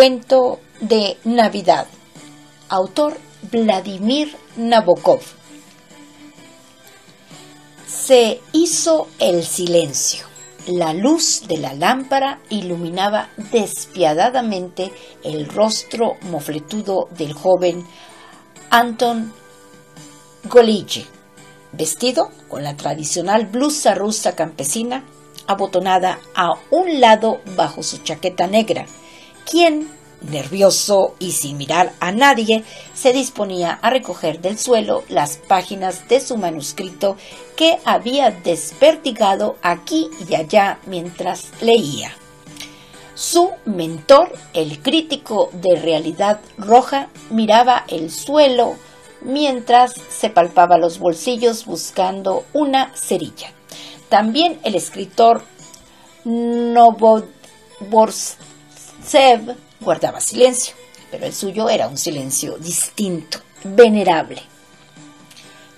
Cuento de Navidad. Autor Vladimir Nabokov. Se hizo el silencio. La luz de la lámpara iluminaba despiadadamente el rostro mofletudo del joven Anton Goliche, vestido con la tradicional blusa rusa campesina abotonada a un lado bajo su chaqueta negra, quien, nervioso y sin mirar a nadie, se disponía a recoger del suelo las páginas de su manuscrito que había despertigado aquí y allá mientras leía. Su mentor, el crítico de realidad roja, miraba el suelo mientras se palpaba los bolsillos buscando una cerilla. También el escritor Novobortsev guardaba silencio, pero el suyo era un silencio distinto, venerable.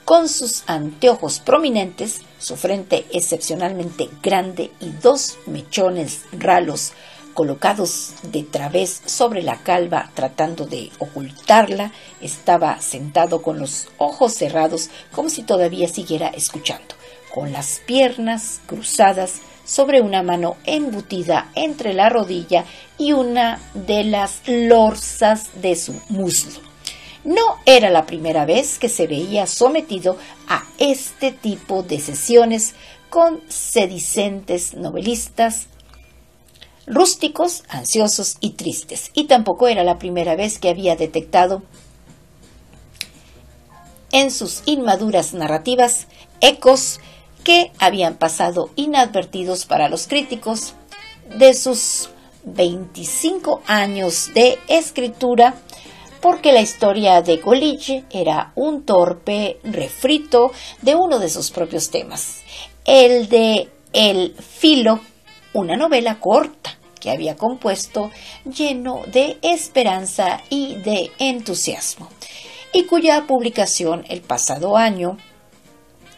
Con sus anteojos prominentes, su frente excepcionalmente grande y dos mechones ralos colocados de través sobre la calva tratando de ocultarla, estaba sentado con los ojos cerrados como si todavía siguiera escuchando, con las piernas cruzadas sobre una mano embutida entre la rodilla y una de las lorzas de su muslo. No era la primera vez que se veía sometido a este tipo de sesiones con sedicentes novelistas rústicos, ansiosos y tristes. Y tampoco era la primera vez que había detectado en sus inmaduras narrativas ecos que habían pasado inadvertidos para los críticos de sus 25 años de escritura, porque la historia de Goliche era un torpe refrito de uno de sus propios temas, el de El filo, una novela corta que había compuesto lleno de esperanza y de entusiasmo, y cuya publicación el pasado año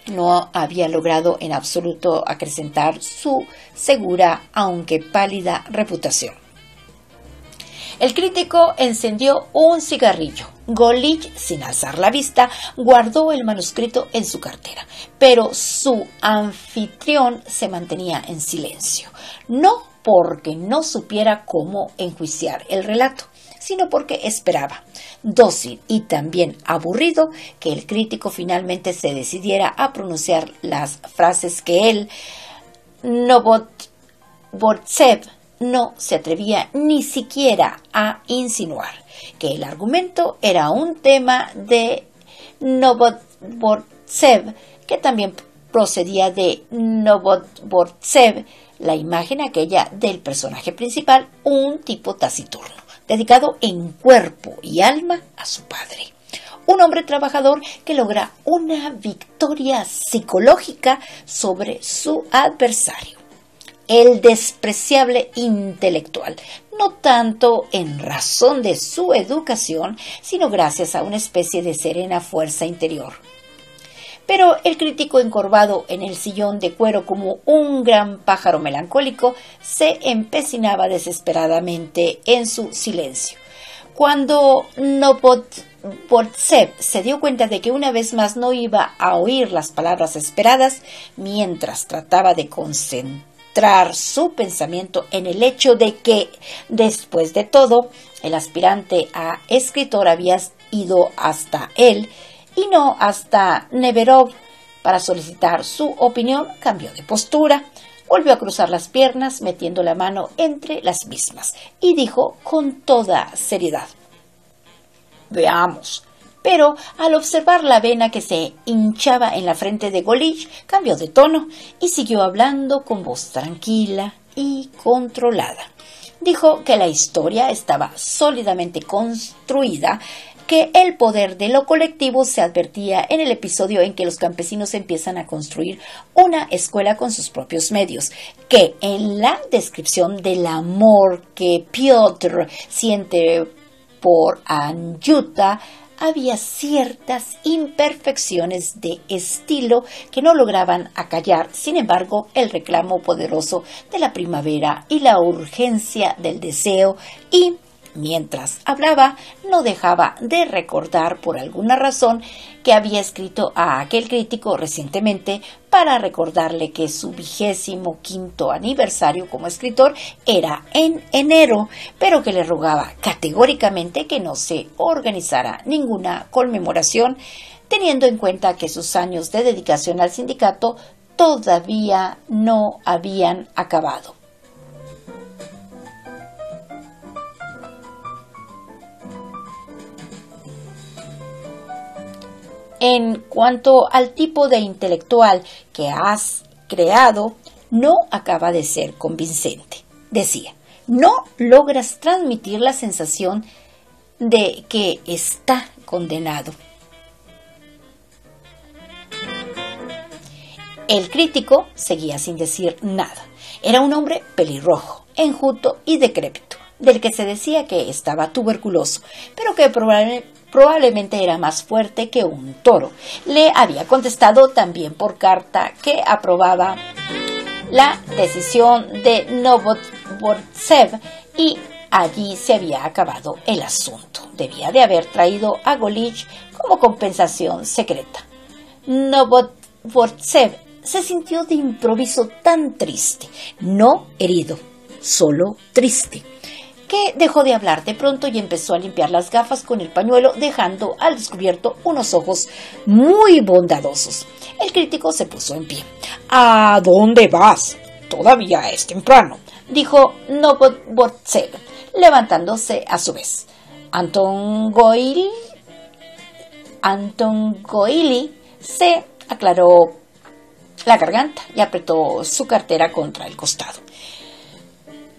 no había logrado en absoluto acrecentar su segura, aunque pálida, reputación. El crítico encendió un cigarrillo. Golich, sin alzar la vista, guardó el manuscrito en su cartera, pero su anfitrión se mantenía en silencio, no porque no supiera cómo enjuiciar el relato, sino porque esperaba, dócil y también aburrido, que el crítico finalmente se decidiera a pronunciar las frases que él, Novobortsev, no se atrevía ni siquiera a insinuar, que el argumento era un tema de Novobortsev, que también procedía de Novobortsev, la imagen aquella del personaje principal, un tipo taciturno dedicado en cuerpo y alma a su padre. Un hombre trabajador que logra una victoria psicológica sobre su adversario. El despreciable intelectual, no tanto en razón de su educación, sino gracias a una especie de serena fuerza interior pero el crítico encorvado en el sillón de cuero como un gran pájaro melancólico se empecinaba desesperadamente en su silencio. Cuando Novodvortsev se dio cuenta de que una vez más no iba a oír las palabras esperadas, mientras trataba de concentrar su pensamiento en el hecho de que, después de todo, el aspirante a escritor había ido hasta él y no hasta Neverov para solicitar su opinión, cambió de postura, volvió a cruzar las piernas metiendo la mano entre las mismas y dijo con toda seriedad, Veamos. Pero al observar la vena que se hinchaba en la frente de Golich, cambió de tono y siguió hablando con voz tranquila y controlada. Dijo que la historia estaba sólidamente construida que el poder de lo colectivo se advertía en el episodio en que los campesinos empiezan a construir una escuela con sus propios medios, que en la descripción del amor que Piotr siente por Anyuta había ciertas imperfecciones de estilo que no lograban acallar, sin embargo, el reclamo poderoso de la primavera y la urgencia del deseo y Mientras hablaba, no dejaba de recordar por alguna razón que había escrito a aquel crítico recientemente para recordarle que su vigésimo quinto aniversario como escritor era en enero, pero que le rogaba categóricamente que no se organizara ninguna conmemoración, teniendo en cuenta que sus años de dedicación al sindicato todavía no habían acabado. En cuanto al tipo de intelectual que has creado, no acaba de ser convincente. Decía, no logras transmitir la sensación de que está condenado. El crítico seguía sin decir nada. Era un hombre pelirrojo, enjuto y decrépito, del que se decía que estaba tuberculoso, pero que probablemente probablemente era más fuerte que un toro. Le había contestado también por carta que aprobaba la decisión de Novobortsev y allí se había acabado el asunto. Debía de haber traído a Golich como compensación secreta. Novobortsev se sintió de improviso tan triste, no herido, solo triste dejó de hablar de pronto y empezó a limpiar las gafas con el pañuelo, dejando al descubierto unos ojos muy bondadosos. El crítico se puso en pie. ¿A dónde vas? Todavía es temprano, dijo Novobortsev, levantándose a su vez. Anton Goili, Anton Goili se aclaró la garganta y apretó su cartera contra el costado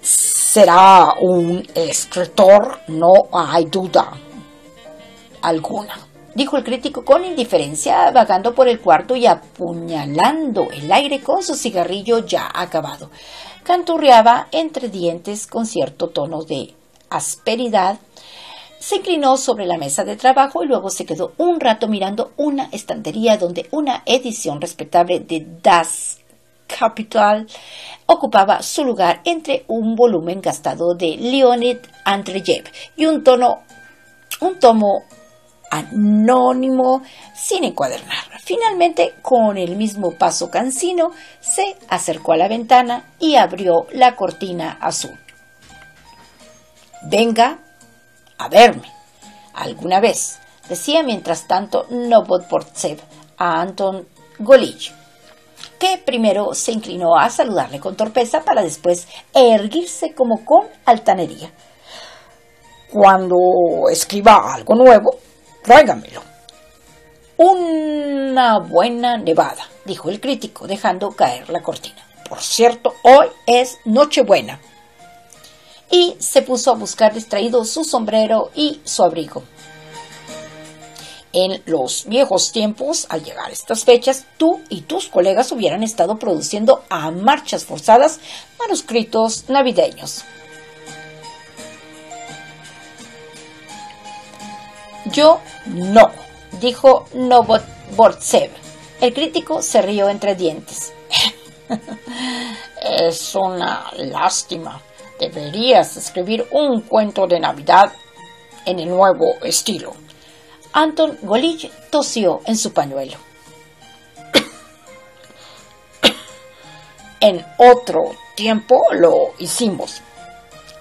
será un escritor, no hay duda alguna, dijo el crítico con indiferencia, vagando por el cuarto y apuñalando el aire con su cigarrillo ya acabado. Canturreaba entre dientes con cierto tono de asperidad. Se inclinó sobre la mesa de trabajo y luego se quedó un rato mirando una estantería donde una edición respetable de Das Capital ocupaba su lugar entre un volumen gastado de Leonid Andreyev y un tono, un tomo anónimo sin encuadernar. Finalmente, con el mismo paso cansino, se acercó a la ventana y abrió la cortina azul. Venga a verme alguna vez, decía mientras tanto Novodvortsev a Anton Golich que primero se inclinó a saludarle con torpeza para después erguirse como con altanería. Cuando escriba algo nuevo, tráigamelo. Una buena nevada, dijo el crítico, dejando caer la cortina. Por cierto, hoy es Nochebuena. Y se puso a buscar distraído su sombrero y su abrigo. En los viejos tiempos, al llegar a estas fechas, tú y tus colegas hubieran estado produciendo a marchas forzadas manuscritos navideños. Yo no, dijo Novobortsev. El crítico se rió entre dientes. es una lástima. Deberías escribir un cuento de Navidad en el nuevo estilo. Anton Golich tosió en su pañuelo. en otro tiempo lo hicimos.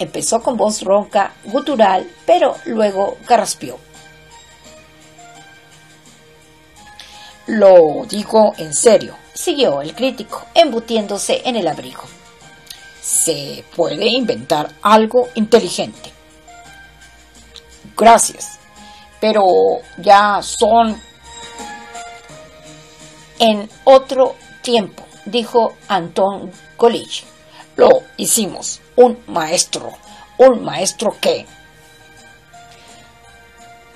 Empezó con voz ronca, gutural, pero luego carraspeó. Lo digo en serio, siguió el crítico, embutiéndose en el abrigo. Se puede inventar algo inteligente. Gracias pero ya son en otro tiempo, dijo Anton Golich. Lo hicimos, un maestro, un maestro que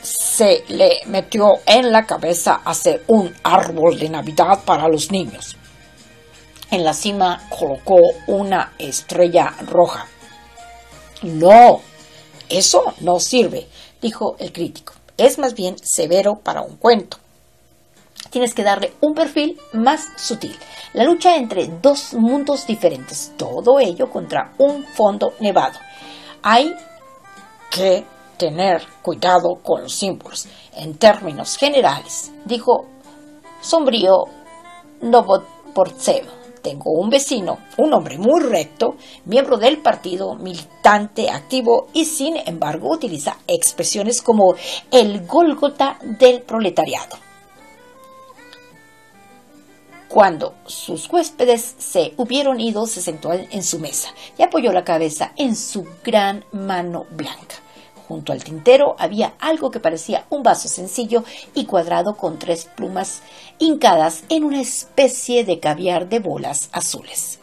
se le metió en la cabeza hacer un árbol de Navidad para los niños. En la cima colocó una estrella roja. No, eso no sirve, dijo el crítico es más bien severo para un cuento. Tienes que darle un perfil más sutil. La lucha entre dos mundos diferentes, todo ello contra un fondo nevado. Hay que tener cuidado con los símbolos. En términos generales, dijo sombrío Novoportsev. Tengo un vecino, un hombre muy recto, miembro del partido, militante, activo y sin embargo utiliza expresiones como el Gólgota del proletariado. Cuando sus huéspedes se hubieron ido, se sentó en su mesa y apoyó la cabeza en su gran mano blanca. Junto al tintero había algo que parecía un vaso sencillo y cuadrado con tres plumas hincadas en una especie de caviar de bolas azules.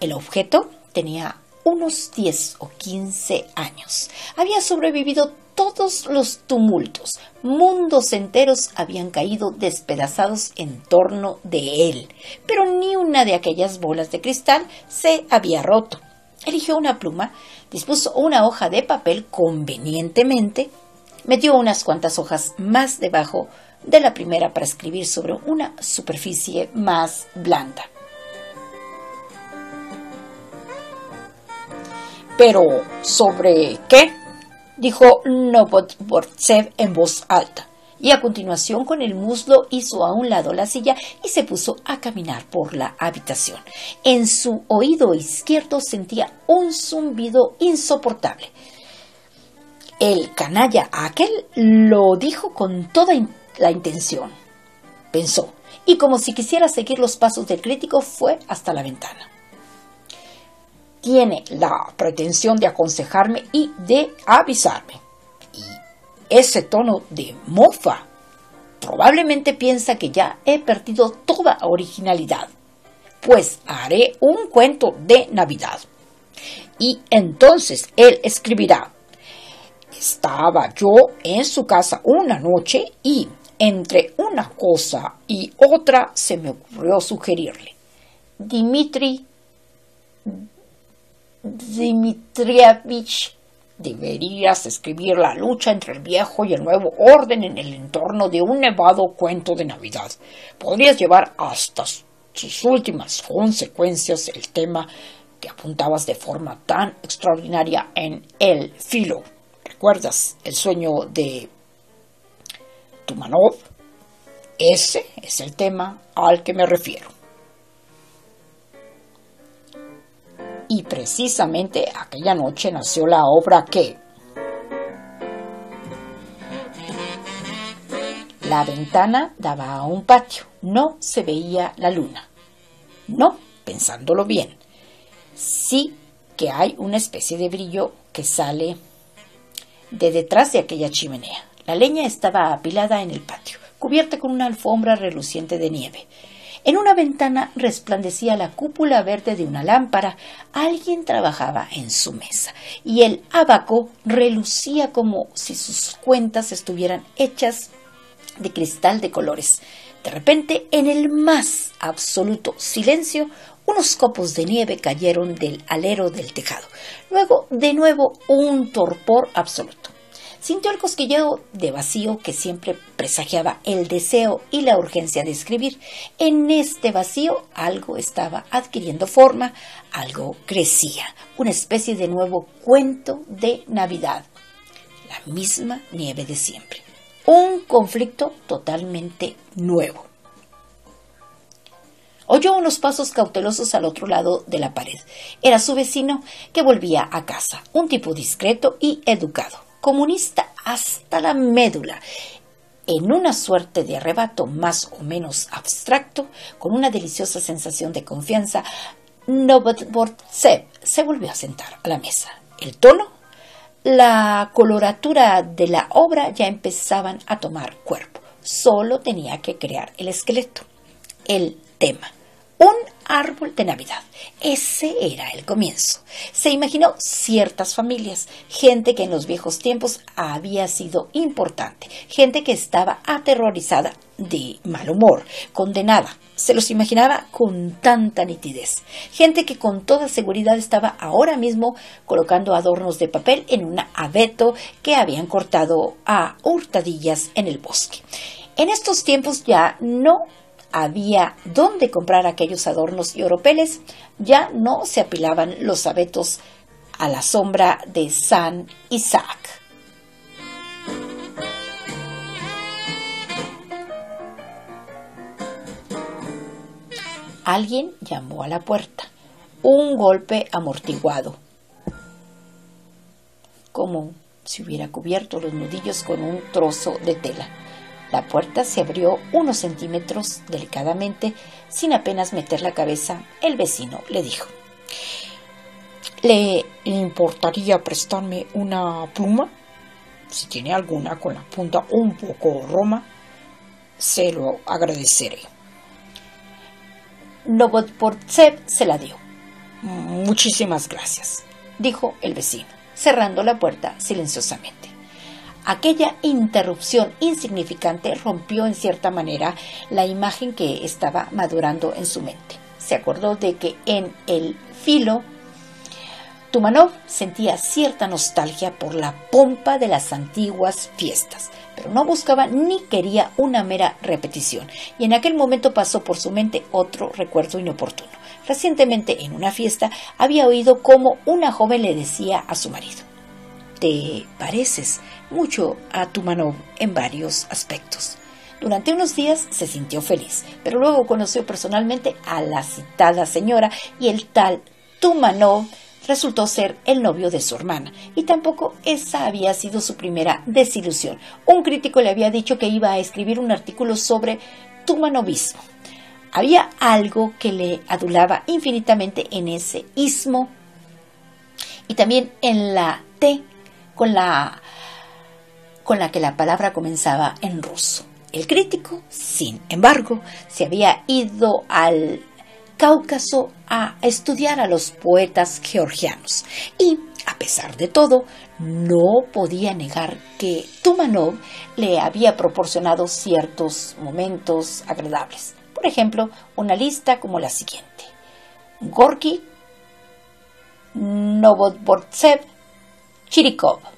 El objeto tenía unos 10 o 15 años. Había sobrevivido todos los tumultos. Mundos enteros habían caído despedazados en torno de él, pero ni una de aquellas bolas de cristal se había roto. Eligió una pluma, dispuso una hoja de papel convenientemente, metió unas cuantas hojas más debajo de la primera para escribir sobre una superficie más blanda. Pero, ¿sobre qué? dijo Novobortsev en voz alta y a continuación con el muslo hizo a un lado la silla y se puso a caminar por la habitación. En su oído izquierdo sentía un zumbido insoportable. El canalla aquel lo dijo con toda la intención, pensó, y como si quisiera seguir los pasos del crítico fue hasta la ventana. Tiene la pretensión de aconsejarme y de avisarme ese tono de mofa. Probablemente piensa que ya he perdido toda originalidad, pues haré un cuento de Navidad. Y entonces él escribirá, estaba yo en su casa una noche y entre una cosa y otra se me ocurrió sugerirle, Dimitri Dimitrievich Deberías escribir la lucha entre el viejo y el nuevo orden en el entorno de un nevado cuento de Navidad. Podrías llevar hasta sus últimas consecuencias el tema que apuntabas de forma tan extraordinaria en El Filo. ¿Recuerdas el sueño de Tumanov? Ese es el tema al que me refiero. Y precisamente aquella noche nació la obra que la ventana daba a un patio, no se veía la luna. No, pensándolo bien, sí que hay una especie de brillo que sale de detrás de aquella chimenea. La leña estaba apilada en el patio, cubierta con una alfombra reluciente de nieve. En una ventana resplandecía la cúpula verde de una lámpara. Alguien trabajaba en su mesa y el abaco relucía como si sus cuentas estuvieran hechas de cristal de colores. De repente, en el más absoluto silencio, unos copos de nieve cayeron del alero del tejado. Luego, de nuevo, un torpor absoluto. Sintió el cosquilleo de vacío que siempre presagiaba el deseo y la urgencia de escribir. En este vacío algo estaba adquiriendo forma, algo crecía, una especie de nuevo cuento de Navidad. La misma nieve de siempre. Un conflicto totalmente nuevo. Oyó unos pasos cautelosos al otro lado de la pared. Era su vecino que volvía a casa, un tipo discreto y educado comunista hasta la médula, en una suerte de arrebato más o menos abstracto, con una deliciosa sensación de confianza, Novobortsev se volvió a sentar a la mesa. El tono, la coloratura de la obra ya empezaban a tomar cuerpo. Solo tenía que crear el esqueleto, el tema un árbol de Navidad. Ese era el comienzo. Se imaginó ciertas familias, gente que en los viejos tiempos había sido importante, gente que estaba aterrorizada, de mal humor, condenada. Se los imaginaba con tanta nitidez. Gente que con toda seguridad estaba ahora mismo colocando adornos de papel en un abeto que habían cortado a hurtadillas en el bosque. En estos tiempos ya no había dónde comprar aquellos adornos y oropeles, ya no se apilaban los abetos a la sombra de San Isaac. Alguien llamó a la puerta. Un golpe amortiguado. Como si hubiera cubierto los nudillos con un trozo de tela. La puerta se abrió unos centímetros delicadamente, sin apenas meter la cabeza. El vecino le dijo ¿Le importaría prestarme una pluma? Si tiene alguna con la punta un poco roma, se lo agradeceré. Novotportsev se la dio. Muchísimas gracias, dijo el vecino, cerrando la puerta silenciosamente. Aquella interrupción insignificante rompió en cierta manera la imagen que estaba madurando en su mente. Se acordó de que en el filo Tumanov sentía cierta nostalgia por la pompa de las antiguas fiestas, pero no buscaba ni quería una mera repetición, y en aquel momento pasó por su mente otro recuerdo inoportuno. Recientemente, en una fiesta, había oído cómo una joven le decía a su marido te pareces mucho a Tumanov en varios aspectos. Durante unos días se sintió feliz, pero luego conoció personalmente a la citada señora y el tal Tumanov resultó ser el novio de su hermana, y tampoco esa había sido su primera desilusión. Un crítico le había dicho que iba a escribir un artículo sobre Tumanovismo. Había algo que le adulaba infinitamente en ese ismo y también en la T con la, con la que la palabra comenzaba en ruso. El crítico, sin embargo, se había ido al Cáucaso a estudiar a los poetas georgianos y, a pesar de todo, no podía negar que Tumanov le había proporcionado ciertos momentos agradables. Por ejemplo, una lista como la siguiente. Gorky, Novodvortsev, Chirikov.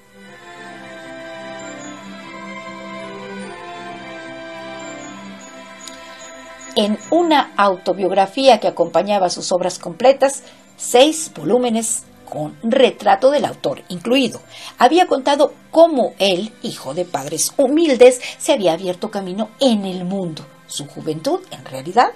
En una autobiografía que acompañaba sus obras completas, seis volúmenes con retrato del autor incluido. Había contado cómo él, hijo de padres humildes, se había abierto camino en el mundo. Su juventud, en realidad,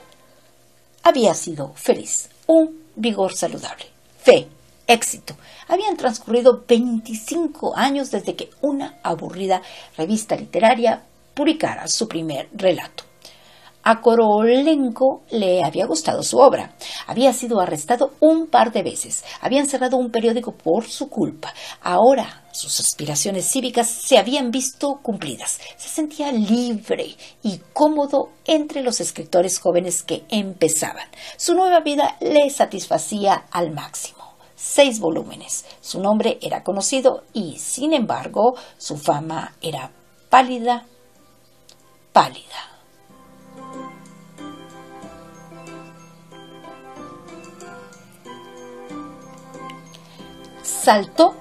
había sido feliz, un vigor saludable, fe, éxito. Habían transcurrido 25 años desde que una aburrida revista literaria publicara su primer relato. A Korolenko le había gustado su obra. Había sido arrestado un par de veces. Habían cerrado un periódico por su culpa. Ahora sus aspiraciones cívicas se habían visto cumplidas. Se sentía libre y cómodo entre los escritores jóvenes que empezaban. Su nueva vida le satisfacía al máximo seis volúmenes. Su nombre era conocido y, sin embargo, su fama era pálida, pálida. Saltó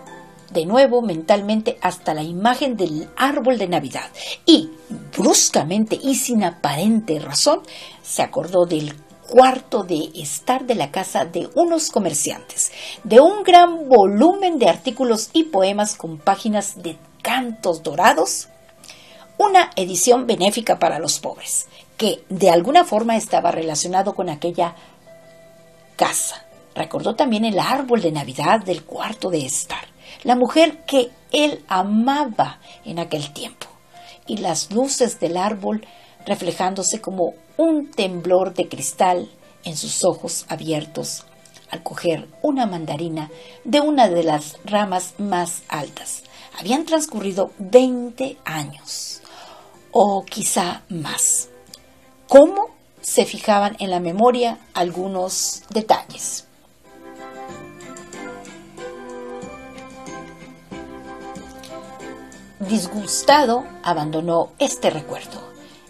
de nuevo mentalmente hasta la imagen del árbol de Navidad y, bruscamente y sin aparente razón, se acordó del cuarto de estar de la casa de unos comerciantes, de un gran volumen de artículos y poemas con páginas de cantos dorados, una edición benéfica para los pobres, que de alguna forma estaba relacionado con aquella casa. Recordó también el árbol de Navidad del cuarto de estar, la mujer que él amaba en aquel tiempo, y las luces del árbol reflejándose como un temblor de cristal en sus ojos abiertos al coger una mandarina de una de las ramas más altas. Habían transcurrido 20 años, o quizá más. ¿Cómo se fijaban en la memoria algunos detalles? Disgustado, abandonó este recuerdo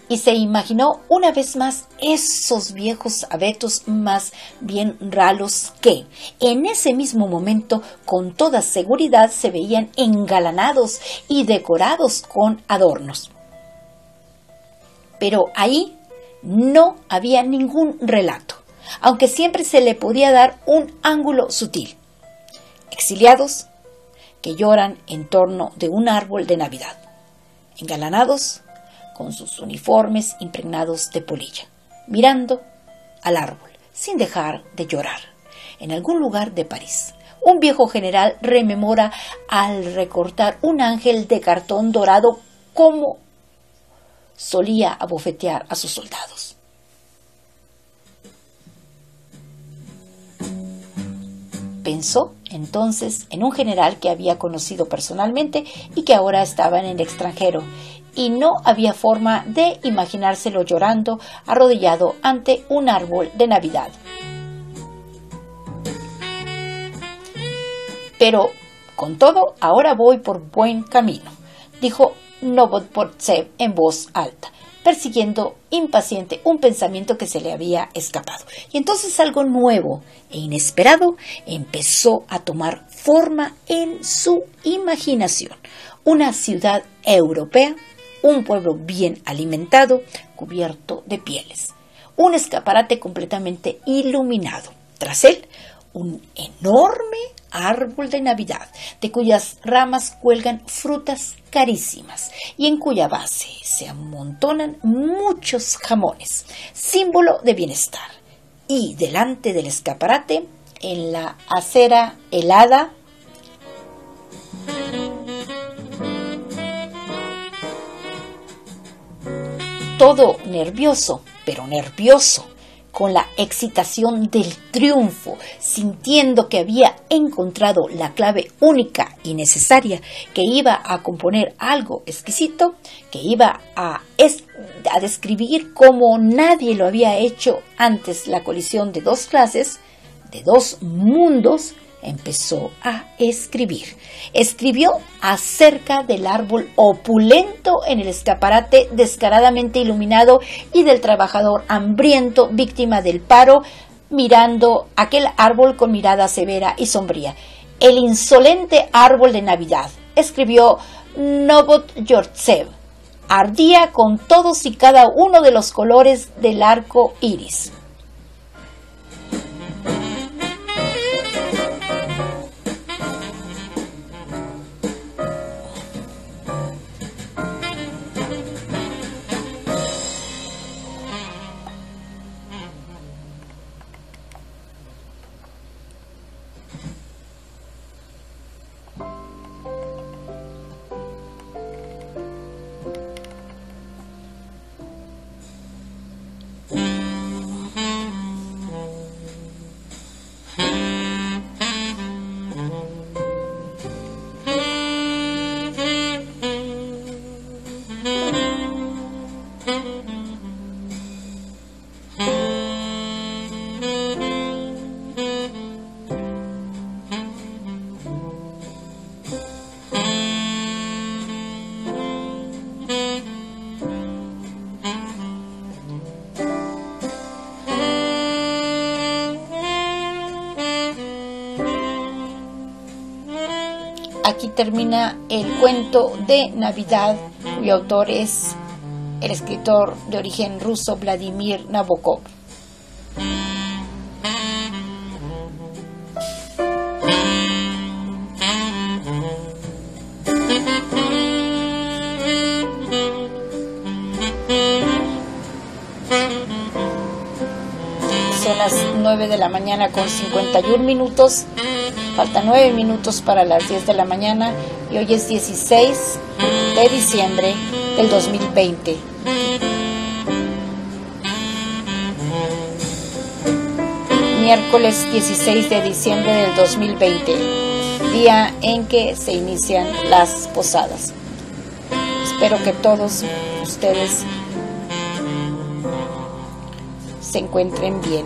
y se imaginó una vez más esos viejos abetos más bien ralos que en ese mismo momento con toda seguridad se veían engalanados y decorados con adornos. Pero ahí no había ningún relato, aunque siempre se le podía dar un ángulo sutil. Exiliados que lloran en torno de un árbol de Navidad, engalanados con sus uniformes impregnados de polilla, mirando al árbol, sin dejar de llorar. En algún lugar de París, un viejo general rememora al recortar un ángel de cartón dorado cómo solía abofetear a sus soldados. Pensó entonces en un general que había conocido personalmente y que ahora estaba en el extranjero, y no había forma de imaginárselo llorando arrodillado ante un árbol de Navidad. Pero, con todo, ahora voy por buen camino, dijo Novodvortsev en voz alta, persiguiendo impaciente un pensamiento que se le había escapado. Y entonces algo nuevo e inesperado empezó a tomar forma en su imaginación. Una ciudad europea, un pueblo bien alimentado, cubierto de pieles, un escaparate completamente iluminado. Tras él, un enorme árbol de Navidad, de cuyas ramas cuelgan frutas carísimas y en cuya base se amontonan muchos jamones, símbolo de bienestar. Y delante del escaparate, en la acera helada, todo nervioso, pero nervioso, con la excitación del triunfo, sintiendo que había encontrado la clave única y necesaria que iba a componer algo exquisito, que iba a, a describir como nadie lo había hecho antes la colisión de dos clases, de dos mundos, empezó a escribir. Escribió acerca del árbol opulento en el escaparate descaradamente iluminado y del trabajador hambriento víctima del paro mirando aquel árbol con mirada severa y sombría. El insolente árbol de Navidad, escribió Novot Yortsev, ardía con todos y cada uno de los colores del arco iris. Termina el cuento de Navidad, cuyo autor es el escritor de origen ruso Vladimir Nabokov. Son las 9 de la mañana con 51 minutos. Faltan 9 minutos para las 10 de la mañana y hoy es 16 de diciembre del 2020. Miércoles 16 de diciembre del 2020, día en que se inician las posadas. Espero que todos ustedes se encuentren bien.